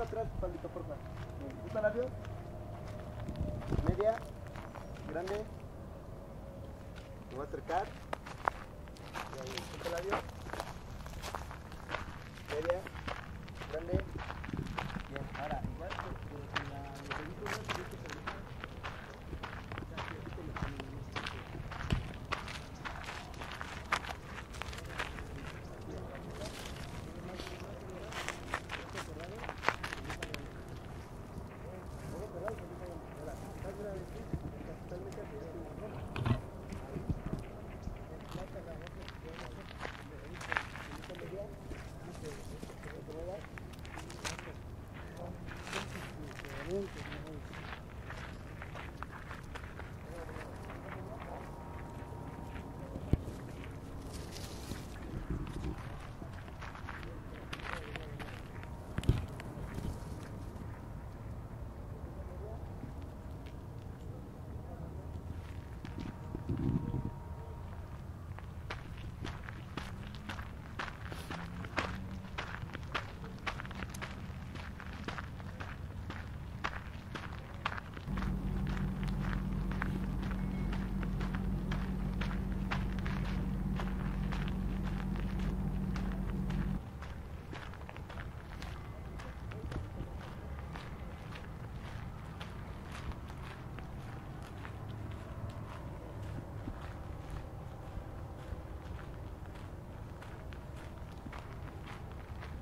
poquito atrás, palito, por favor. Punta labio. Media. Grande. Me voy a acercar. Y ahí, punta labio. Media. Grande.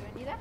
prevenida.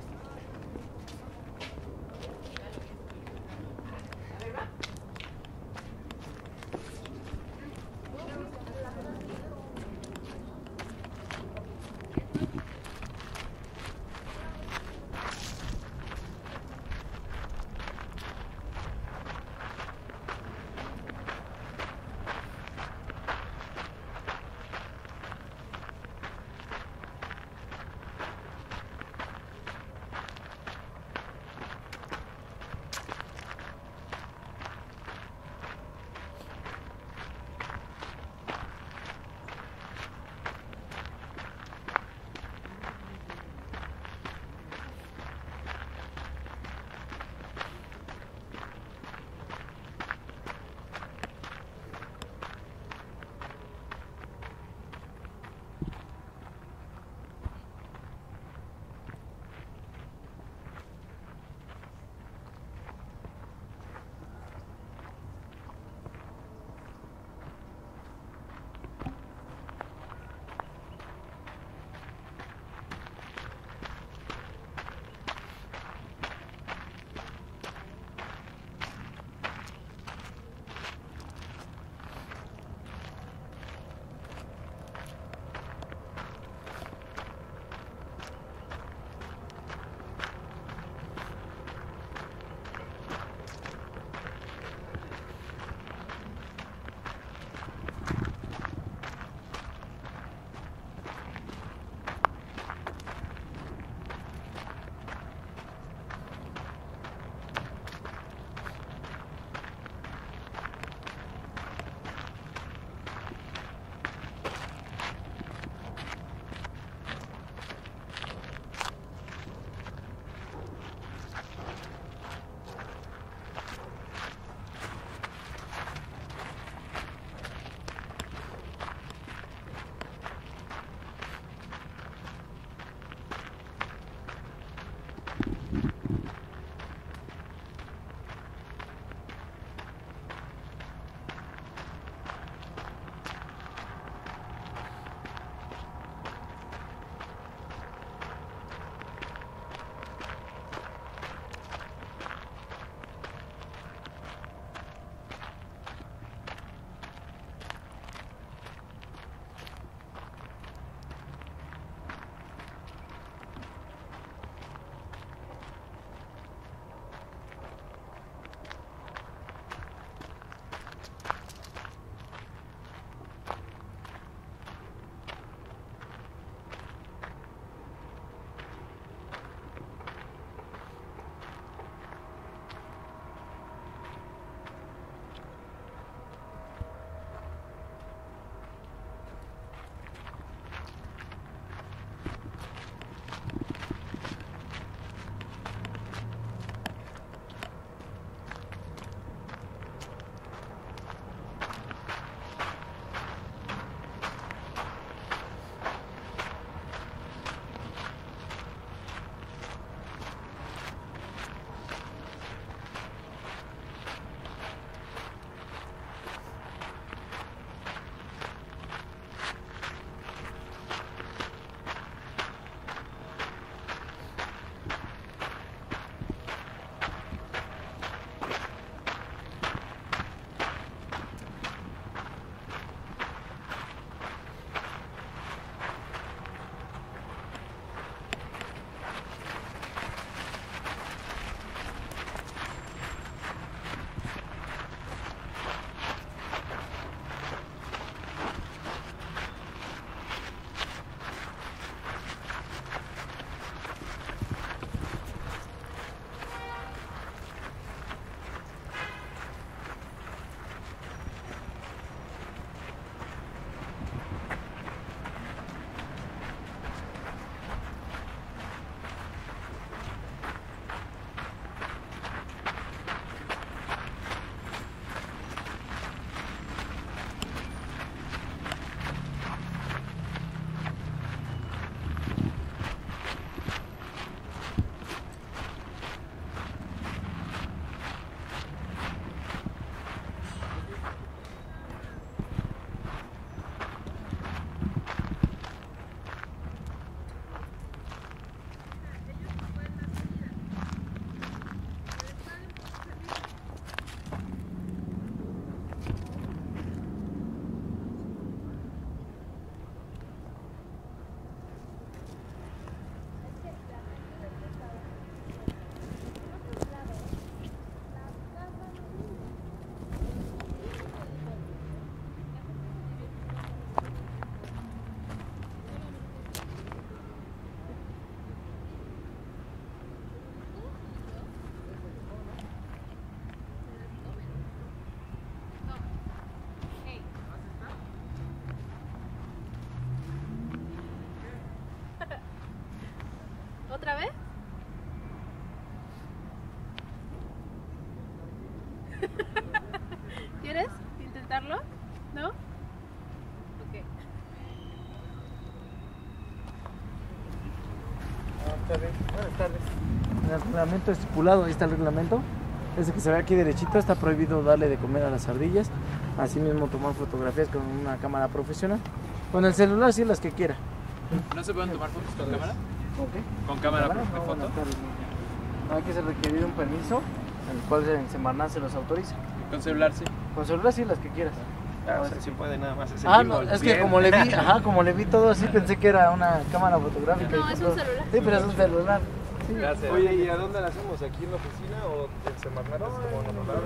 ¿Otra vez? ¿Quieres intentarlo? ¿No? Ok. Buenas tardes. Buenas tardes. El reglamento estipulado, ahí está el reglamento. Desde que se ve aquí derechito, está prohibido darle de comer a las ardillas. Asimismo, tomar fotografías con una cámara profesional. Con el celular, sí, las que quiera. ¿No se pueden tomar fotos con la cámara? ¿Con qué? ¿Con cámara de No, foto? No, hay que ser requerido un permiso, el cual en Semarnat se los autoriza. Con celular sí. Con celular sí las que quieras. Ah, o sea, sí puede nada más. Es el Ah, no, es que Bien. como le vi, ajá, como le vi todo así, pensé que era una cámara fotográfica. No, y es un celular. Sí, pero es un celular. Sí. Gracias. Oye, ¿y a dónde la hacemos? ¿Aquí en la oficina o en Semarnat? No, Es como no, normal.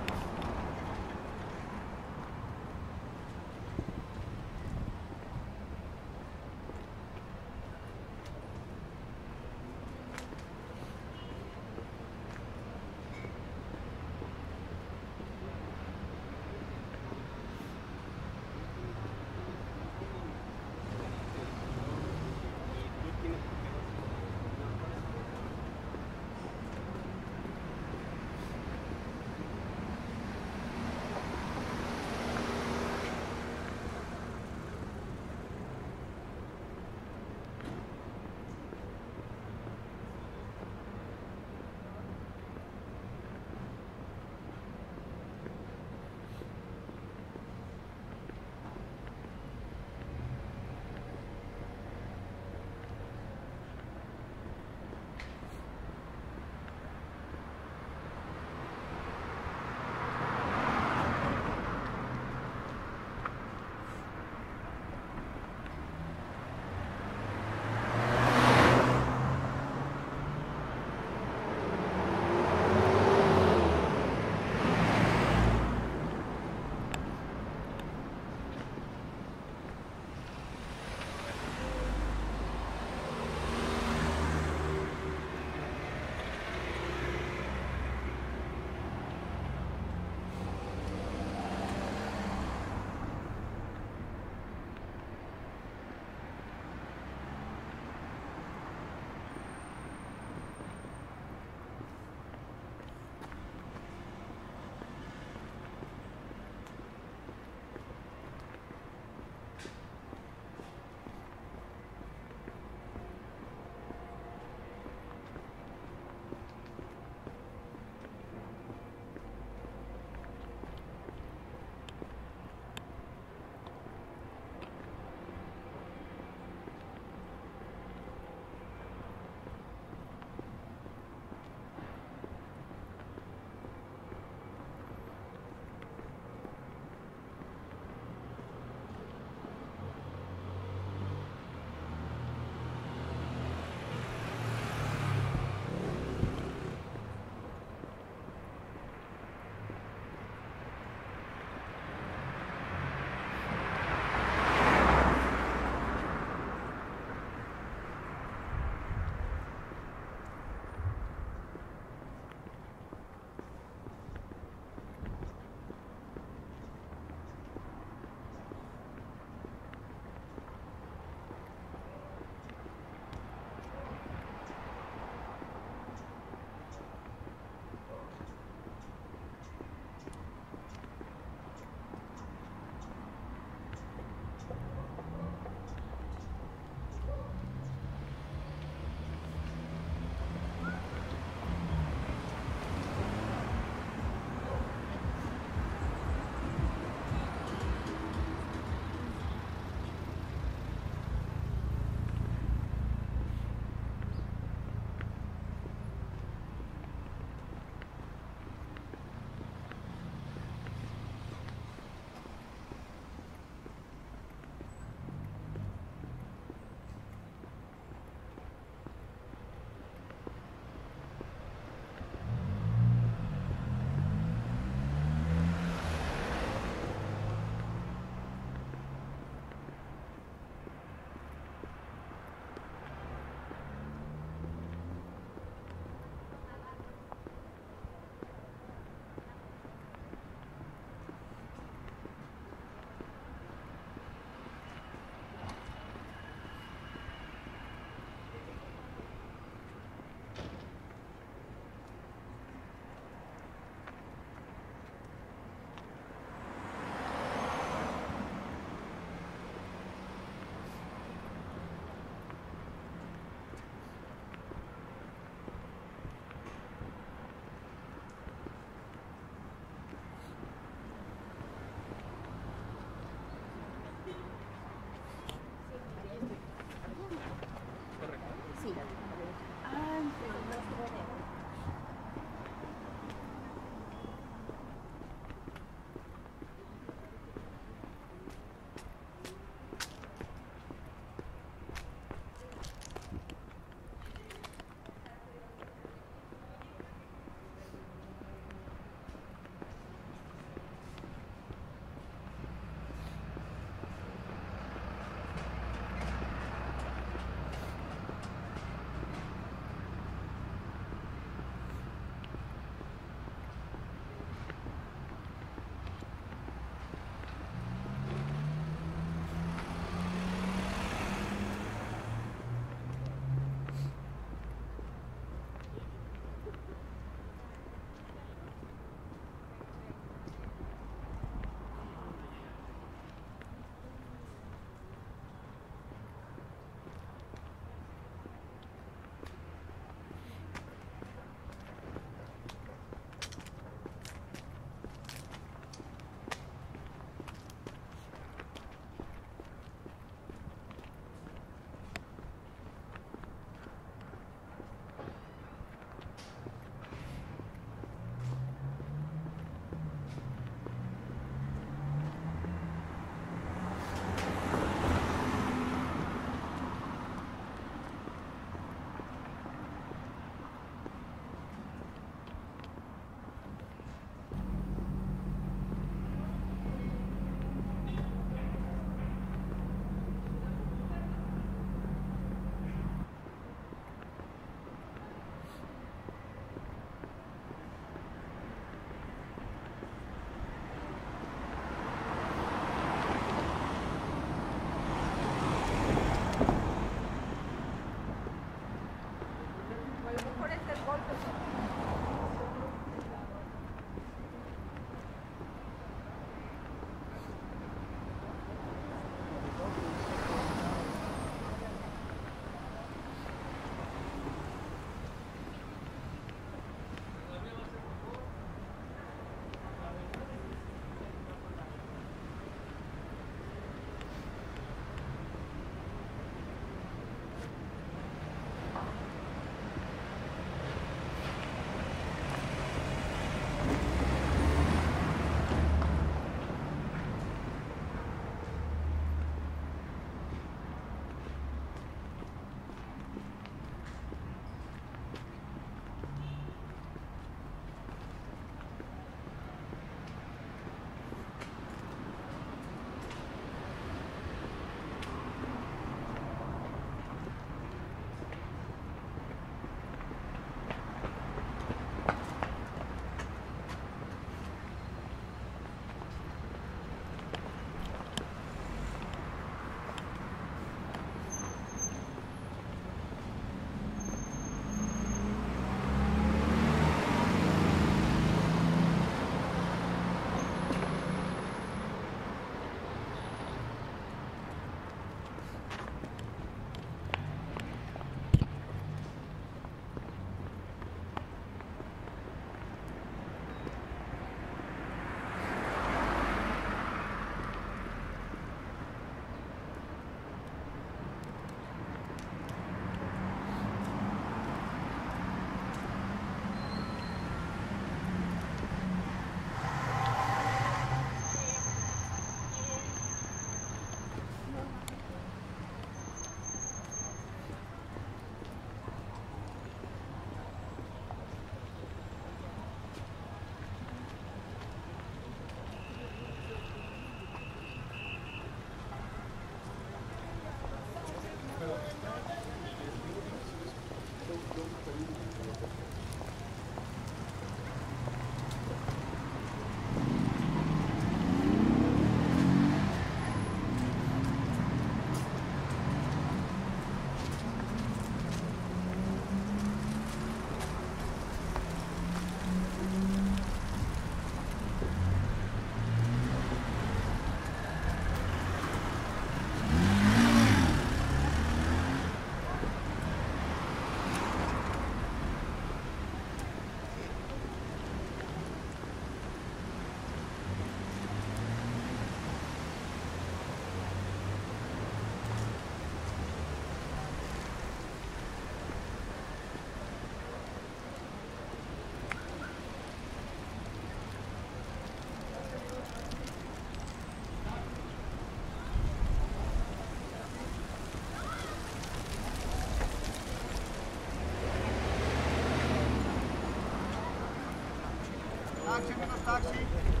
Taxi.